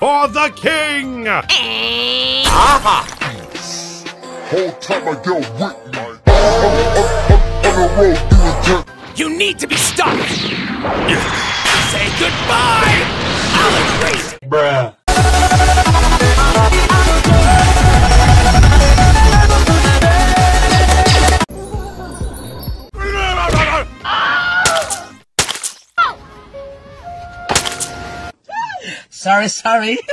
for the king! Whole time I yell with. On, the road. You need to be stopped! Say goodbye! I'll erase Sorry, sorry.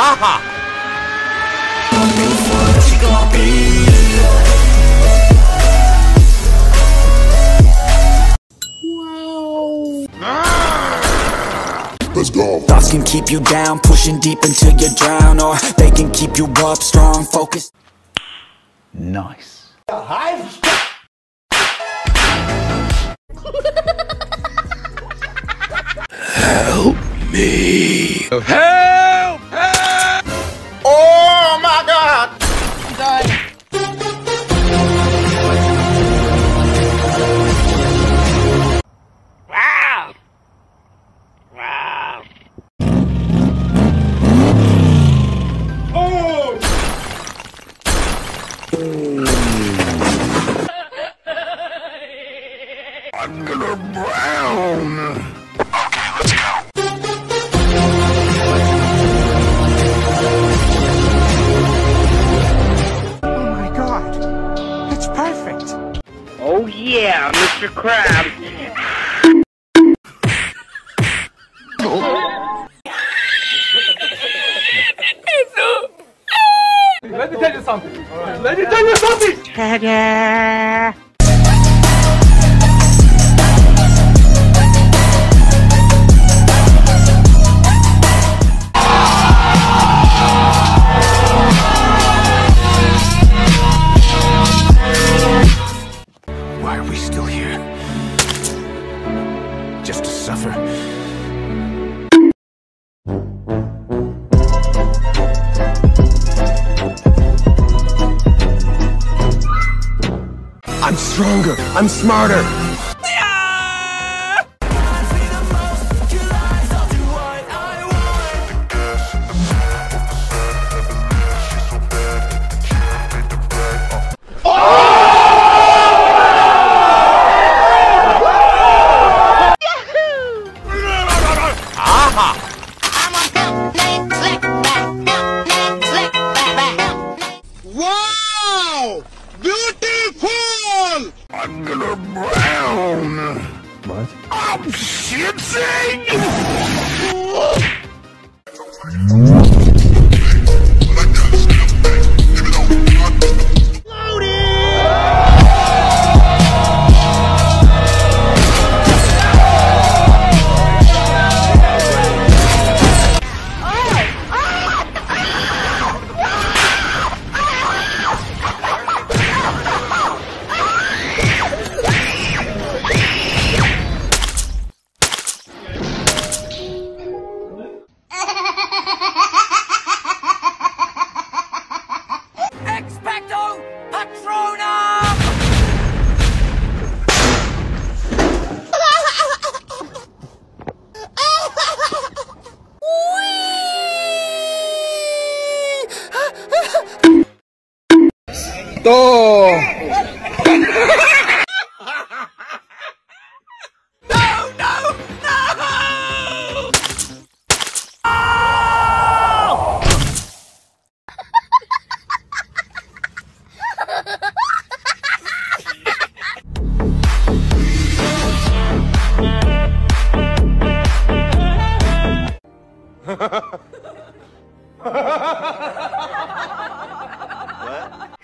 Let's go. Thoughts can keep you down, pushing deep until you drown, or they can keep you up strong, focused. Nice. I'm Something. Let me tell you something. Stronger. I'm smarter. I'm shitting! Expecto Patronum!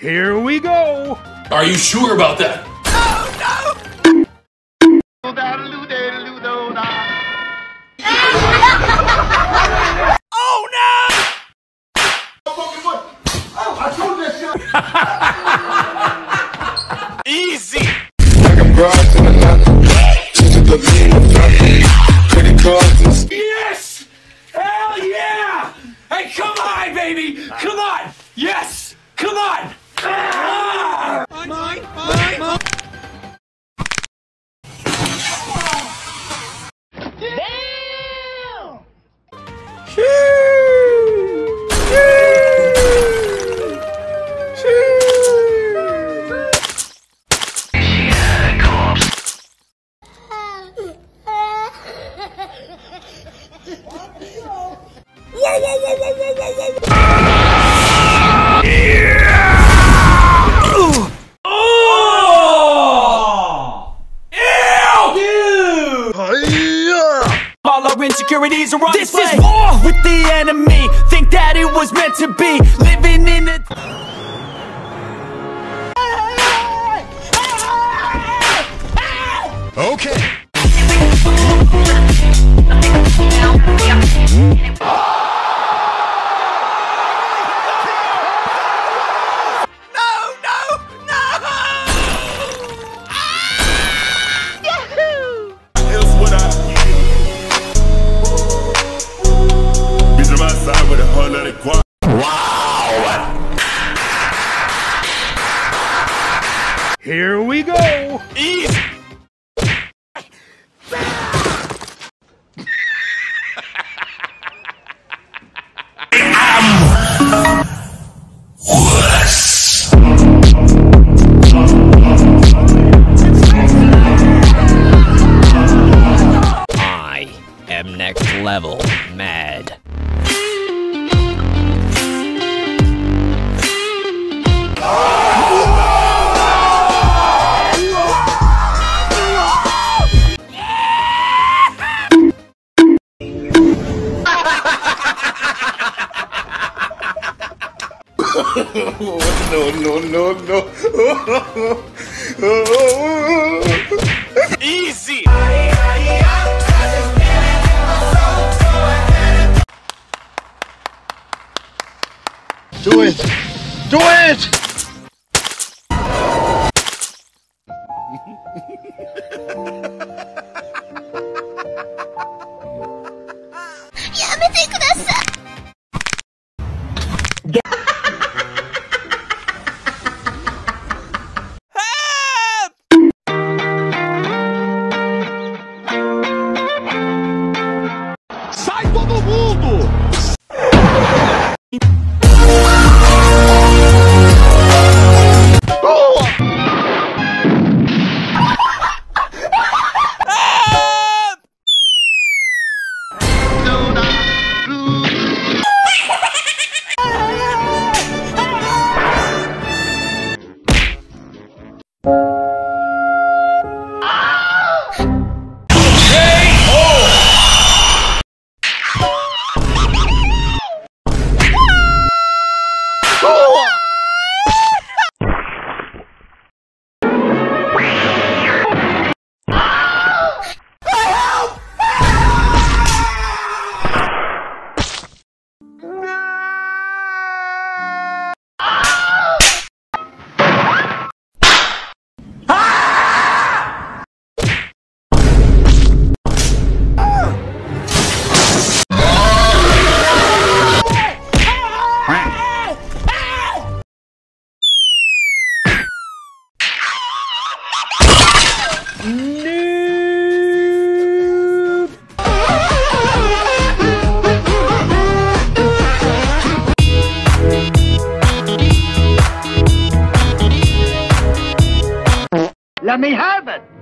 Here we go. Are you sure about that? Insecurities are on This is war with the enemy. Think that it was meant to be. Living in a Here we go. Easy! No, no, no, no. Let me have it.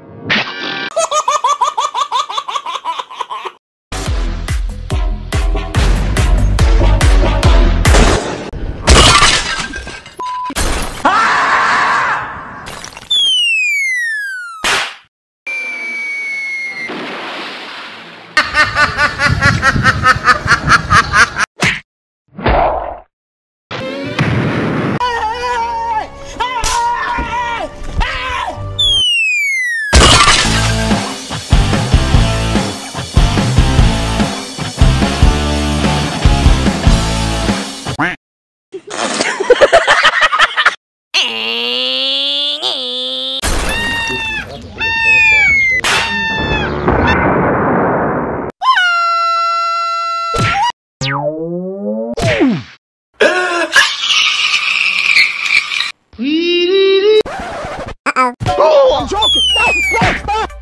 Oh, I'm joking. Stop, stop, stop.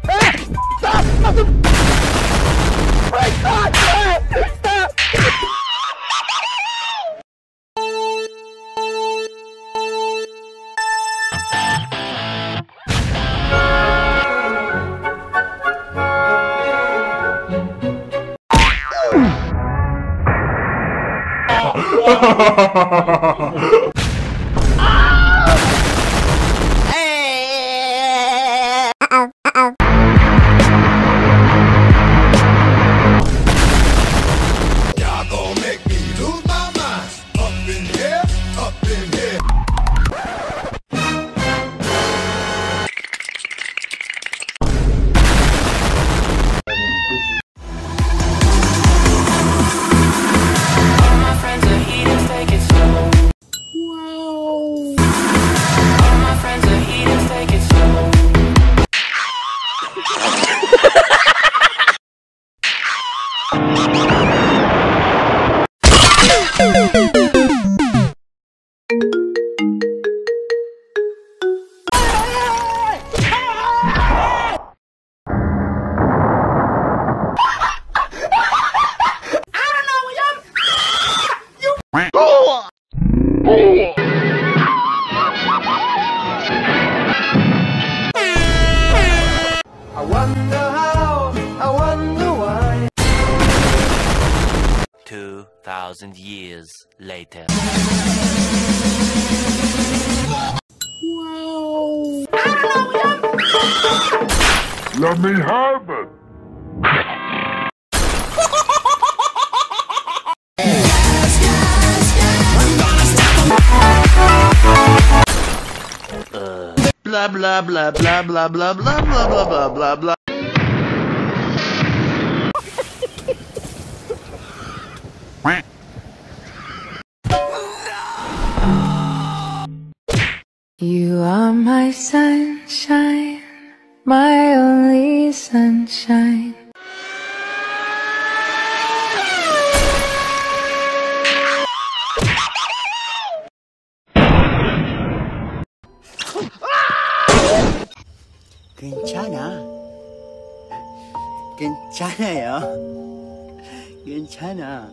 Years later. Let me have it. Blah blah blah blah blah blah blah blah blah blah blah blah. 괜찮아. 괜찮아요. 괜찮아.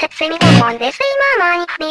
Te, se mi confonde, sei mamani, mi.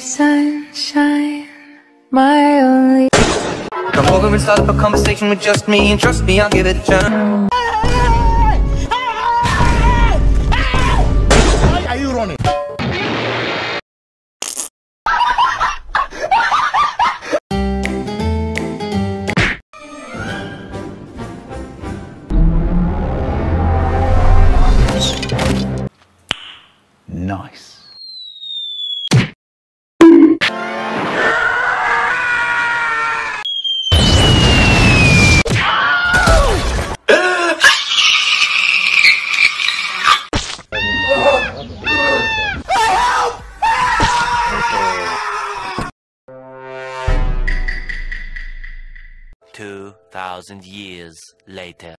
sunshine, my only. Come over and start up a conversation with just me, and trust me, I'll give it a chance. 2,000 years later.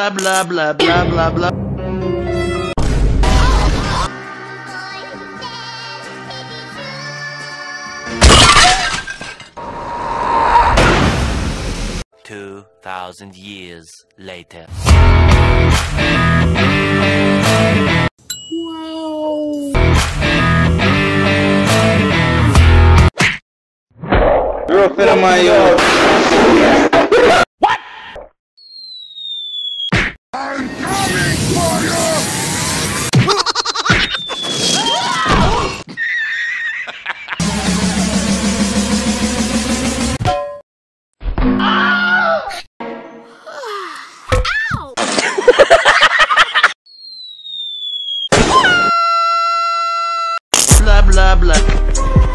Blah blah blah blah blah blah. Two thousand years later. You're a fit of my yo. Blah blah blah.